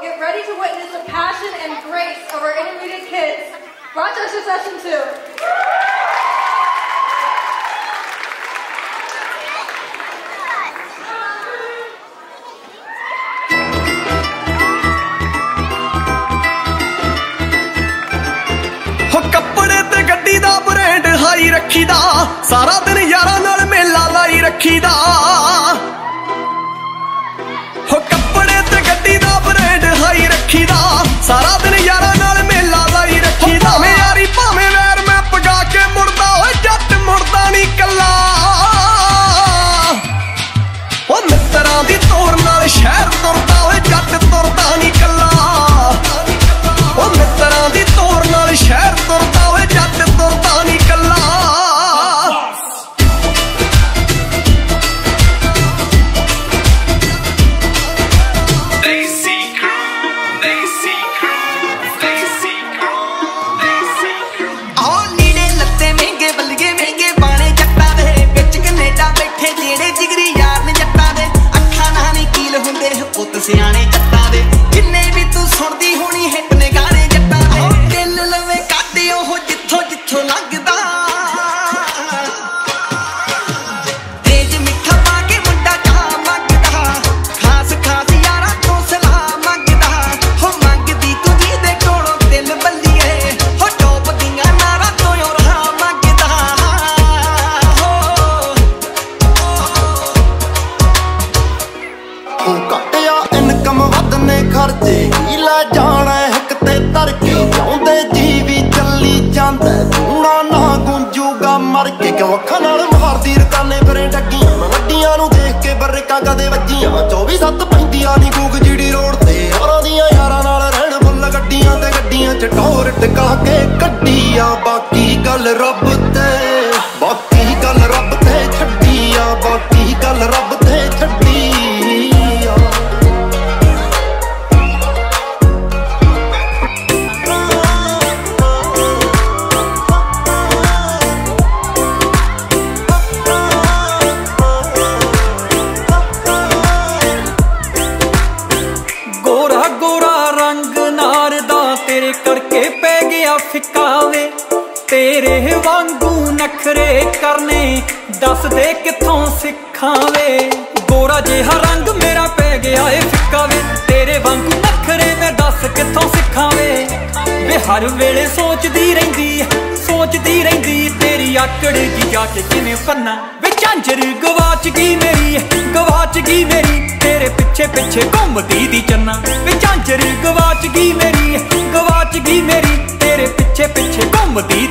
get ready to witness the passion and grace of our intermediate kids. Rochester Session 2. ਹੋ ਕੱਪੜੇ ਤੇ ਗੱਡੀ ਦਾ brand high ਰੱਖੀਦਾ ਸਾਰਾ ਦਿਨ ਯਾਰਾਂ ਨਾਲ ਮੇਲਾ ਲਾਈ ਰੱਖੀਦਾ ਹੀ ਜਾਣਾ ਹੱਕ ਤੇ ਤਰਕੀ ਚਾਹੁੰਦੇ ਜੀ ਵੀ ਚੱਲੀ ਜਾਂਦਾ ਤੂਣਾ ਨਾ ਗੁੰਜੂਗਾ, ਮਰ ਕੇ ਕਿਉਂ ਅੱਖਾਂ ਨਾਲ ਮਾਰਦੀ ਰਕਾਨੇ ਫਿਰੇ ਡੱਗੀਆਂ ਵੱਡੀਆਂ ਨੂੰ ਦੇਖ ਕੇ ਬਰਕਾਂ ਕਦੇ ਵੱਜੀਆਂ 24 ਸੱਤ ਪੈਂਦੀਆਂ ਨਹੀਂ ਗੂਗ ਜੀੜੀ ਰੋਡ ਤੇ। ਯਾਰਾਂ ਦੀਆਂ ਯਾਰਾਂ ਨਾਲ ਰਹਿਣ ਫੁੱਲ ਗੱਡੀਆਂ ਤੇ ਗੱਡੀਆਂ ਚ ਟੋਰ ਟਕਾ ਕੇ ਕੱਢੀਆਂ ਬਾਕੀ ਗੱਲ ਰੱਬ ਤੇ ਪੈ ਫਿੱਕਾ ਵੇ ਤੇਰੇ ਵਾਂਗੂ ਨਖਰੇ ਕਰਨੇ, ਦੱਸ ਦੇ ਕਿੱਥੋਂ ਸਿੱਖਾਂ ਵੇ ਗੋਰਾ ਜਿਹਾ ਰੰਗ ਮੇਰਾ ਪੈ ਗਿਆ ਏ ਫਿੱਕਾ ਵੇ ਤੇਰੇ ਵਾਂਗੂ ਨਖਰੇ ਮੈਂ ਦੱਸ ਕਿੱਥੋਂ ਸਿੱਖਾਂ ਵੇ ਵੇ ਹਰ ਵੇਲੇ ਸੋਚਦੀ ਰਹਿੰਦੀ ਸੋਚਦੀ ਰਹਿੰਦੀ ਤੇਰੀ ਆਕੜ ਜੀ ਜਾ ਕੇ ਕਿਵੇਂ ਪੰਨਾ। ਵੇ ਝਾਂਜਰ ਗਵਾਚ ਗਈ ਮੇਰੀ ਗਵਾਚ ਗਈ ਮੇਰੀ, ਤੇਰੇ ਪਿੱਛੇ ਪਿੱਛੇ ਘੁੰਮਦੀ ਦੀ ਚੰਨਾ। ਵੇ ਝਾਂਜਰ ਗਵਾਚ ਗਈ ਮੇਰੀ ਪਿੱਛੇ ਘੁੰਮਦੀ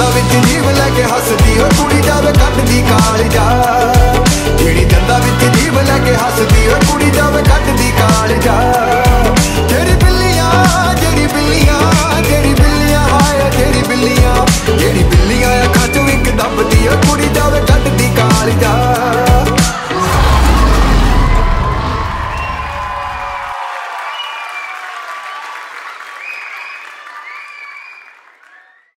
ਜਿਹੜੀ ਦੰਦਾਂ ਵਿੱਚ ਜੀਵ ਲੈ ਕੇ ਹੱਸਦੀ ਓ ਕੁੜੀ ਜਾਵੇ ਕੱਢਦੀ ਕਾਲਜਾ। ਜਿਹੜੀ ਦੰਦਾਂ ਵਿੱਚ ਜੀਵ ਲੈ ਕੇ ਹੱਸਦੀ ਓ